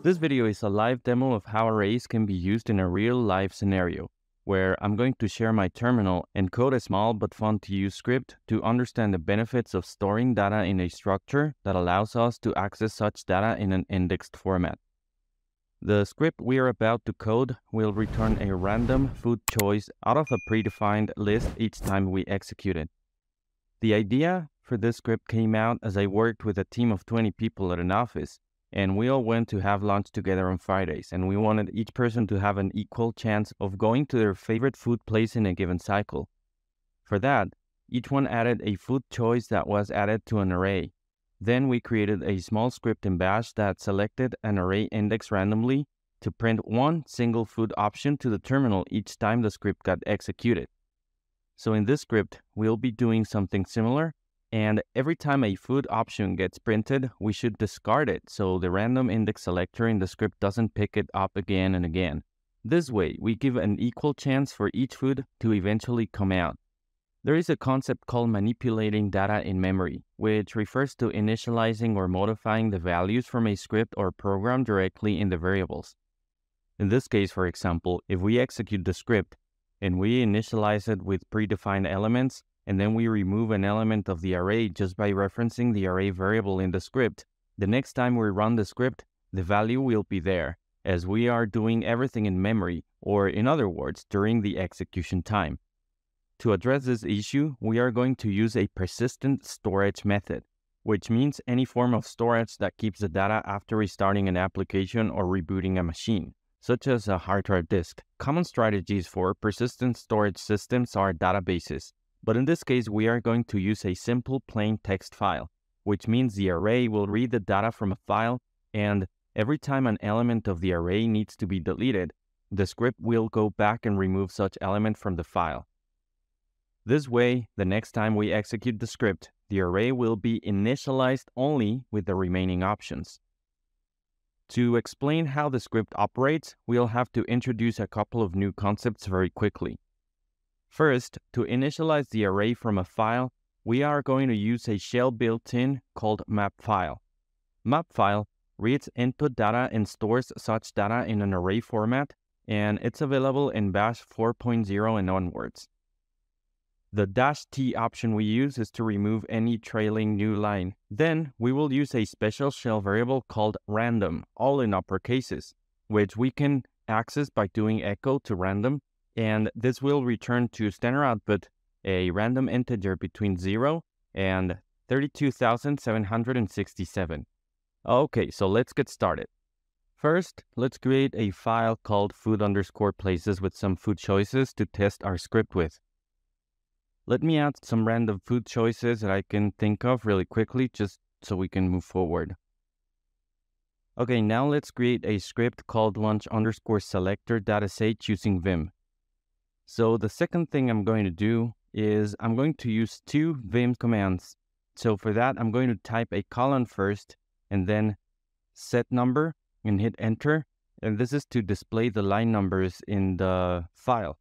This video is a live demo of how arrays can be used in a real-life scenario, where I'm going to share my terminal and code a small but fun to use script to understand the benefits of storing data in a structure that allows us to access such data in an indexed format. The script we are about to code will return a random food choice out of a predefined list each time we execute it. The idea for this script came out as I worked with a team of 20 people at an office and we all went to have lunch together on Fridays, and we wanted each person to have an equal chance of going to their favorite food place in a given cycle. For that, each one added a food choice that was added to an array. Then we created a small script in Bash that selected an array index randomly to print one single food option to the terminal each time the script got executed. So in this script, we'll be doing something similar, and every time a food option gets printed, we should discard it so the random index selector in the script doesn't pick it up again and again. This way, we give an equal chance for each food to eventually come out. There is a concept called manipulating data in memory, which refers to initializing or modifying the values from a script or program directly in the variables. In this case, for example, if we execute the script and we initialize it with predefined elements, and then we remove an element of the array just by referencing the array variable in the script, the next time we run the script, the value will be there, as we are doing everything in memory, or in other words, during the execution time. To address this issue, we are going to use a persistent storage method, which means any form of storage that keeps the data after restarting an application or rebooting a machine, such as a hard drive disk. Common strategies for persistent storage systems are databases, but in this case, we are going to use a simple plain text file, which means the array will read the data from a file, and every time an element of the array needs to be deleted, the script will go back and remove such element from the file. This way, the next time we execute the script, the array will be initialized only with the remaining options. To explain how the script operates, we'll have to introduce a couple of new concepts very quickly. First, to initialize the array from a file, we are going to use a shell built-in called mapfile. Mapfile reads input data and stores such data in an array format, and it's available in Bash 4.0 and onwards. The dash T option we use is to remove any trailing new line. Then we will use a special shell variable called random, all in upper cases, which we can access by doing echo to random and this will return to standard output a random integer between 0 and 32,767. Okay, so let's get started. First, let's create a file called food underscore places with some food choices to test our script with. Let me add some random food choices that I can think of really quickly just so we can move forward. Okay, now let's create a script called lunch underscore selector dot sh using Vim. So the second thing I'm going to do is I'm going to use two Vim commands. So for that, I'm going to type a colon first and then set number and hit enter. And this is to display the line numbers in the file.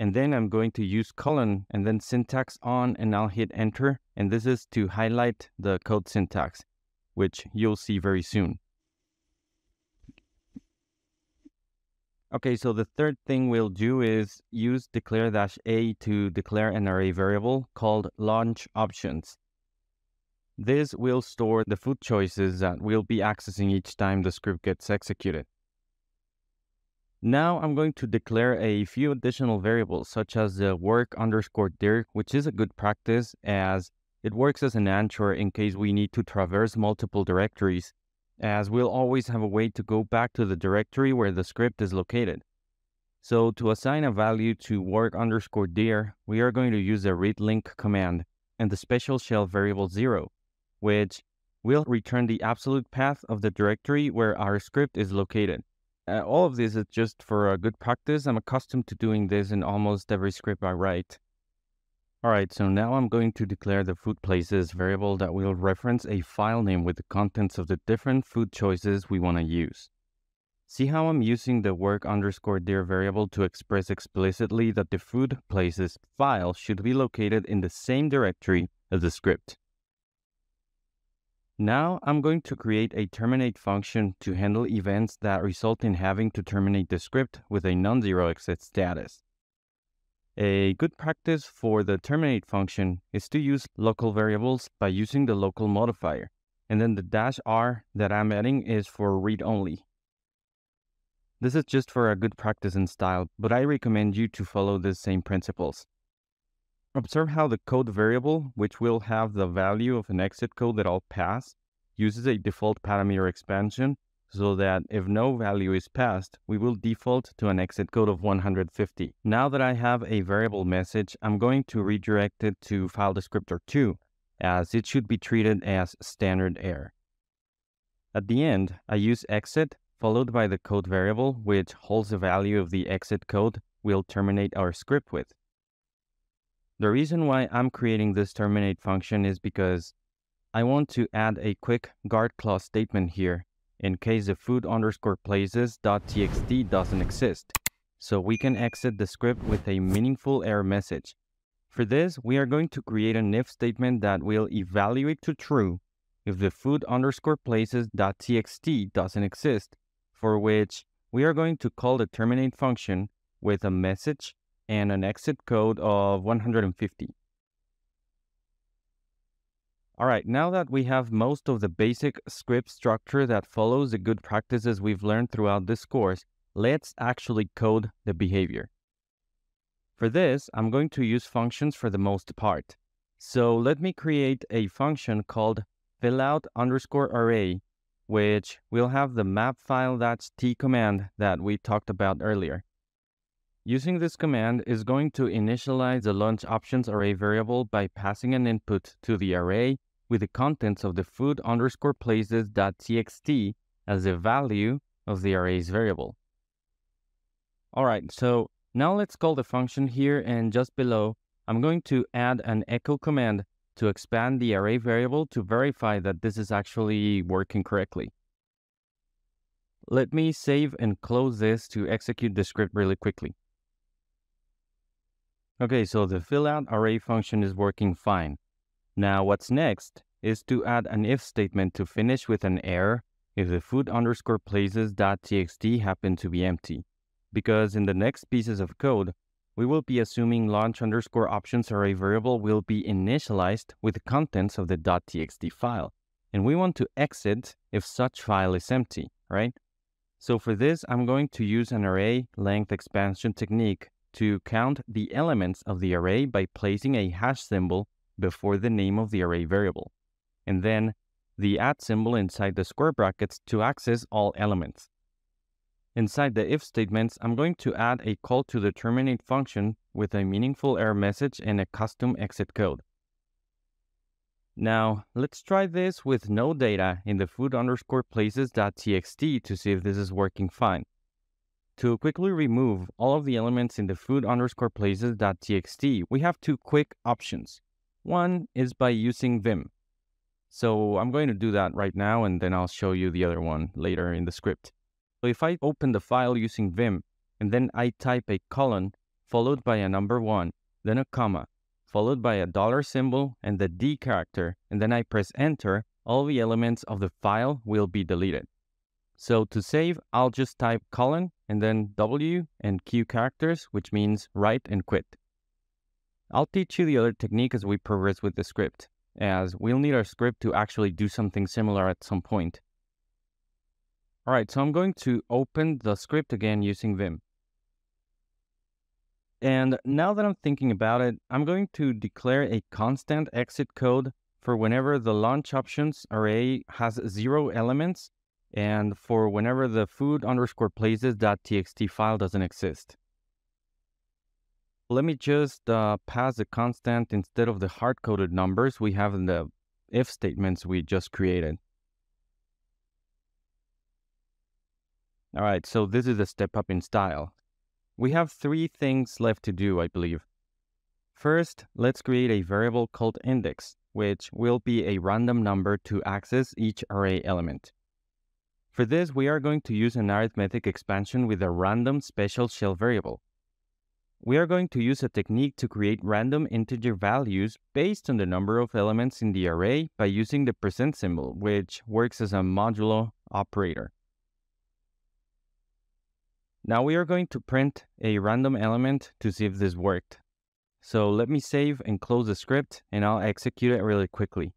And then I'm going to use colon and then syntax on and I'll hit enter. And this is to highlight the code syntax, which you'll see very soon. Okay, so the third thing we'll do is use declare-a to declare an array variable called lunch options. This will store the food choices that we'll be accessing each time the script gets executed. Now I'm going to declare a few additional variables such as the work underscore dir, which is a good practice as it works as an anchor in case we need to traverse multiple directories as we'll always have a way to go back to the directory where the script is located. So to assign a value to work underscore dir, we are going to use the readlink command and the special shell variable 0, which will return the absolute path of the directory where our script is located. Uh, all of this is just for a good practice. I'm accustomed to doing this in almost every script I write. Alright, so now I'm going to declare the food places variable that will reference a file name with the contents of the different food choices we want to use. See how I'm using the work underscore dir variable to express explicitly that the food places file should be located in the same directory as the script. Now I'm going to create a terminate function to handle events that result in having to terminate the script with a non-zero exit status. A good practice for the terminate function is to use local variables by using the local modifier, and then the dash r that I'm adding is for read only. This is just for a good practice and style, but I recommend you to follow the same principles. Observe how the code variable, which will have the value of an exit code that I'll pass, uses a default parameter expansion so that if no value is passed, we will default to an exit code of 150. Now that I have a variable message, I'm going to redirect it to file descriptor 2, as it should be treated as standard error. At the end, I use exit followed by the code variable, which holds the value of the exit code we'll terminate our script with. The reason why I'm creating this terminate function is because I want to add a quick guard clause statement here in case the food underscore places.txt doesn't exist, so we can exit the script with a meaningful error message. For this, we are going to create an if statement that will evaluate to true if the food underscore places.txt doesn't exist, for which we are going to call the terminate function with a message and an exit code of 150. All right, now that we have most of the basic script structure that follows the good practices we've learned throughout this course, let's actually code the behavior. For this, I'm going to use functions for the most part. So let me create a function called fillout underscore array, which will have the map file.t command that we talked about earlier. Using this command is going to initialize the lunch options array variable by passing an input to the array with the contents of the food underscore places.txt as the value of the array's variable. Alright, so now let's call the function here and just below, I'm going to add an echo command to expand the array variable to verify that this is actually working correctly. Let me save and close this to execute the script really quickly. Okay, so the fillout array function is working fine. Now what's next is to add an if statement to finish with an error if the food underscore places.txt happen to be empty. Because in the next pieces of code, we will be assuming lunch underscore options array variable will be initialized with the contents of the .txt file. And we want to exit if such file is empty, right? So for this, I'm going to use an array length expansion technique to count the elements of the array by placing a hash symbol before the name of the array variable, and then the at symbol inside the square brackets to access all elements. Inside the if statements, I'm going to add a call to the terminate function with a meaningful error message and a custom exit code. Now, let's try this with no data in the food underscore places.txt to see if this is working fine. To quickly remove all of the elements in the food underscore places.txt, we have two quick options. One is by using Vim. So I'm going to do that right now and then I'll show you the other one later in the script. So if I open the file using Vim and then I type a colon followed by a number one, then a comma, followed by a dollar symbol and the D character, and then I press enter, all the elements of the file will be deleted. So to save, I'll just type colon and then W and Q characters, which means write and quit. I'll teach you the other technique as we progress with the script, as we'll need our script to actually do something similar at some point. Alright, so I'm going to open the script again using Vim. And now that I'm thinking about it, I'm going to declare a constant exit code for whenever the lunch options array has zero elements and for whenever the food underscore places.txt file doesn't exist. Let me just uh, pass a constant instead of the hard-coded numbers we have in the if statements we just created. All right, so this is a step up in style. We have three things left to do, I believe. First, let's create a variable called index, which will be a random number to access each array element. For this, we are going to use an arithmetic expansion with a random special shell variable. we are going to use a technique to create random integer values based on the number of elements in the array by using the percent symbol, which works as a modulo operator. Now we are going to print a random element to see if this worked. So let me save and close the script and I'll execute it really quickly.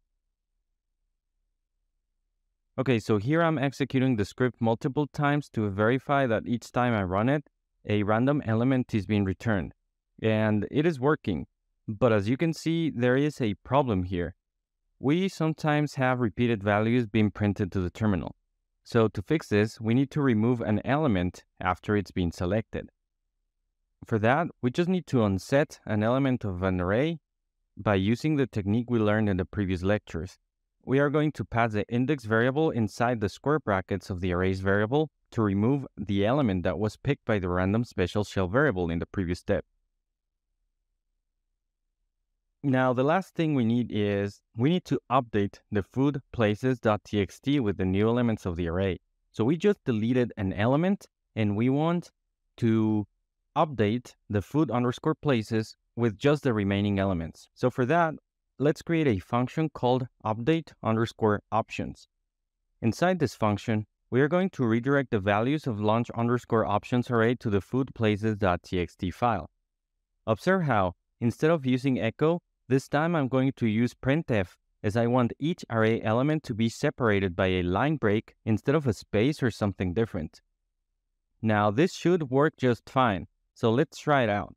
Okay, so here I'm executing the script multiple times to verify that each time I run it, a random element is being returned. And it is working. But as you can see, there is a problem here. We sometimes have repeated values being printed to the terminal. So to fix this, we need to remove an element after it's been selected. For that, we just need to unset an element of an array by using the technique we learned in the previous lectures. We are going to pass the index variable inside the square brackets of the arrays variable to remove the element that was picked by the random special shell variable in the previous step. Now, the last thing we need is we need to update the food places.txt with the new elements of the array. So we just deleted an element and we want to update the food underscore places with just the remaining elements. So for that, let's create a function called update underscore options. Inside this function, we are going to redirect the values of lunch underscore options array to the food places.txt file. Observe how, instead of using echo, this time I'm going to use printf as I want each array element to be separated by a line break instead of a space or something different. Now this should work just fine, so let's try it out.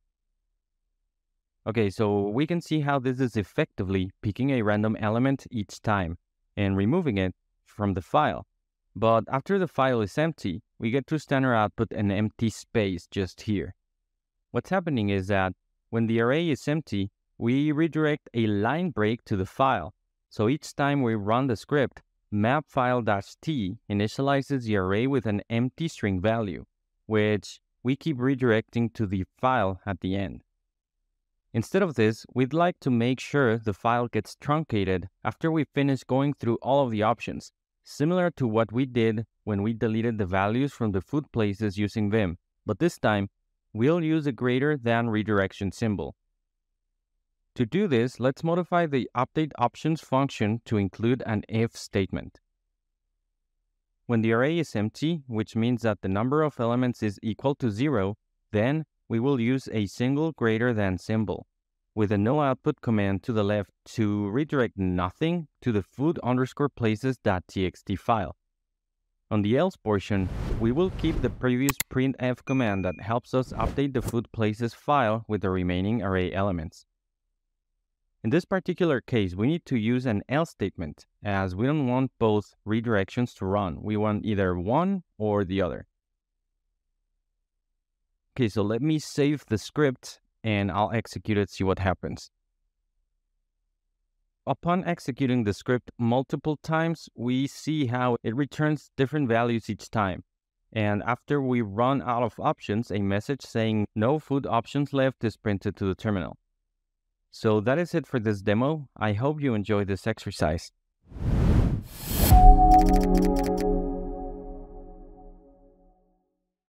Okay, so we can see how this is effectively picking a random element each time and removing it from the file. But after the file is empty, we get to standard output an empty space just here. What's happening is that when the array is empty, we redirect a line break to the file. So each time we run the script, mapfile-t initializes the array with an empty string value, which we keep redirecting to the file at the end. Instead of this, we'd like to make sure the file gets truncated after we finish going through all of the options, similar to what we did when we deleted the values from the food places using Vim, but this time, we'll use a greater than redirection symbol. To do this, let's modify the update options function to include an if statement. When the array is empty, which means that the number of elements is equal to zero, then we will use a single greater than symbol with a no output command to the left to redirect nothing to the food underscore places.txt file. On the else portion, we will keep the previous printf command that helps us update the food places file with the remaining array elements. In this particular case, we need to use an else statement as we don't want both redirections to run. We want either one or the other. Okay, so let me save the script and I'll execute it, see what happens. Upon executing the script multiple times, we see how it returns different values each time. And after we run out of options, a message saying no food options left is printed to the terminal. So that is it for this demo. I hope you enjoyed this exercise.